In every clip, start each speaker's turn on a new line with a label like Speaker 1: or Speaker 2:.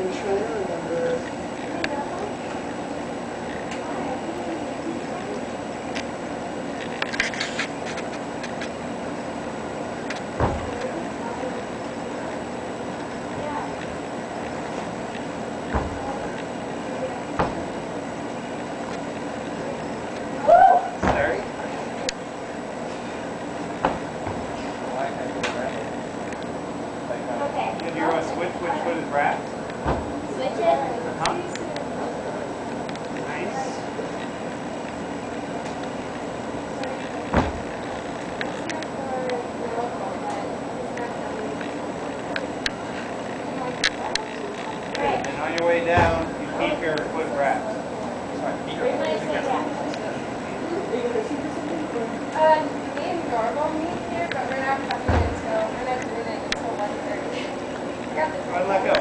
Speaker 1: I'm trying to remember.
Speaker 2: Sorry.
Speaker 3: Okay.
Speaker 2: Do you want to switch which foot is wrapped?
Speaker 3: Switch it.
Speaker 2: Uh-huh. Nice.
Speaker 3: Right.
Speaker 2: And on your way down, you keep your foot wrapped. Sorry, keep your foot together.
Speaker 3: Uh, me and Normal meet here, but we're not coming until, we're not doing it until one thirty. Got this.
Speaker 2: Go let go.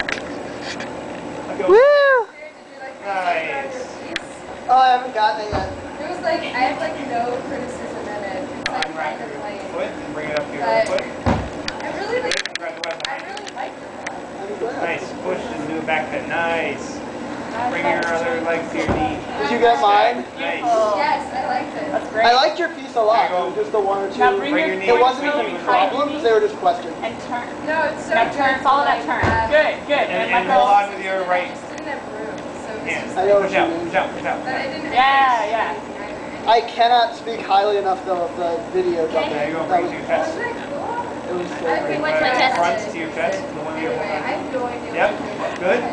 Speaker 2: Let go.
Speaker 4: Woo!
Speaker 3: Did you like my
Speaker 2: Nice.
Speaker 1: Oh, I haven't gotten it yet.
Speaker 3: It was like, I have like no criticism in it. It's like
Speaker 2: Unwrap
Speaker 3: kind of
Speaker 2: your
Speaker 3: like,
Speaker 2: foot and bring it up to your
Speaker 3: But-
Speaker 2: foot.
Speaker 3: I really like,
Speaker 2: Grab the weapon.
Speaker 3: I really like the one.
Speaker 1: I'm glad.
Speaker 2: Nice. Push and do a back cut. Nice. Bring your other leg to your knee.
Speaker 1: Did you get mine?
Speaker 2: Nice.
Speaker 3: Yes, I liked it.
Speaker 5: That's great.
Speaker 1: I liked your piece a lot. It just the one or two.
Speaker 5: Now bring
Speaker 2: Bring
Speaker 5: your,
Speaker 2: your knee
Speaker 1: It wasn't even
Speaker 2: your
Speaker 1: problems, they were just questions.
Speaker 5: and turn.
Speaker 3: No, it's so
Speaker 5: Now turn, follow that turn.
Speaker 3: have-
Speaker 5: Good, good.
Speaker 2: And,
Speaker 5: And,
Speaker 2: and
Speaker 5: go.
Speaker 2: hold on with your right
Speaker 3: just didn't have room, so it's
Speaker 2: hand.
Speaker 1: I know
Speaker 3: like,
Speaker 2: Push out, push out, push out.
Speaker 3: but I didn't
Speaker 5: Yeah,
Speaker 3: like,
Speaker 5: yeah.
Speaker 1: I cannot speak highly enough though of the video.
Speaker 3: Okay.
Speaker 1: dubbing.
Speaker 2: There you go,
Speaker 1: That
Speaker 2: bring it to your chest.
Speaker 3: Wasn't that cool?
Speaker 1: it was so
Speaker 3: I
Speaker 1: great.
Speaker 3: think
Speaker 2: Bring
Speaker 3: what's my
Speaker 2: the
Speaker 3: chest?
Speaker 2: front to your chest, the one you're
Speaker 3: Anyway, I
Speaker 2: holding.
Speaker 3: have no idea.
Speaker 2: Yep,
Speaker 3: what to
Speaker 2: good.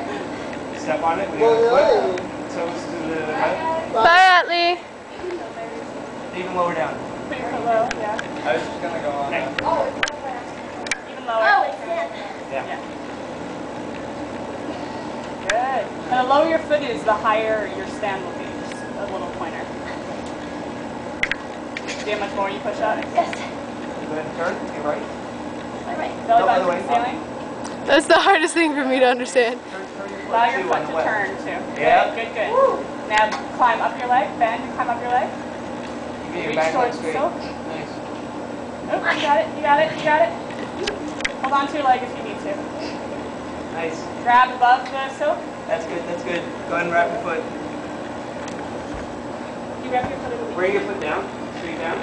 Speaker 3: Okay.
Speaker 2: Step on it with
Speaker 1: Well,
Speaker 2: your foot. Toes to the
Speaker 3: Bye,
Speaker 2: left.
Speaker 3: guys.
Speaker 4: Bye, Atlee.
Speaker 2: Even lower down.
Speaker 5: Put your foot low, yeah.
Speaker 2: I was just gonna go on Okay.
Speaker 3: Oh, it's not.
Speaker 5: Even lower.
Speaker 3: Oh, it's not.
Speaker 2: Yeah.
Speaker 5: Good. And the lower your foot is, the higher your stand will be. Just a little pointer. See how much more you push up?
Speaker 3: Yes.
Speaker 2: Go ahead and turn to your right.
Speaker 3: All right.
Speaker 5: Belly
Speaker 2: No,
Speaker 5: button to the
Speaker 2: way.
Speaker 5: ceiling.
Speaker 4: That's the hardest thing for me to understand.
Speaker 2: Turn, turn your foot.
Speaker 5: Allow your foot to turn too.
Speaker 2: Yeah.
Speaker 5: Good, good, good. Now climb up your leg, bend and climb up your leg.
Speaker 2: You
Speaker 5: Reach towards the silk.
Speaker 2: Nice.
Speaker 5: Oh, you got it, you got it, you got it. Hold on to your leg if you need to.
Speaker 2: Nice.
Speaker 5: Grab above the silk.
Speaker 2: That's good, that's good. Go ahead and wrap your foot.
Speaker 5: You grab your foot a little
Speaker 2: Bring your foot down. Straight down.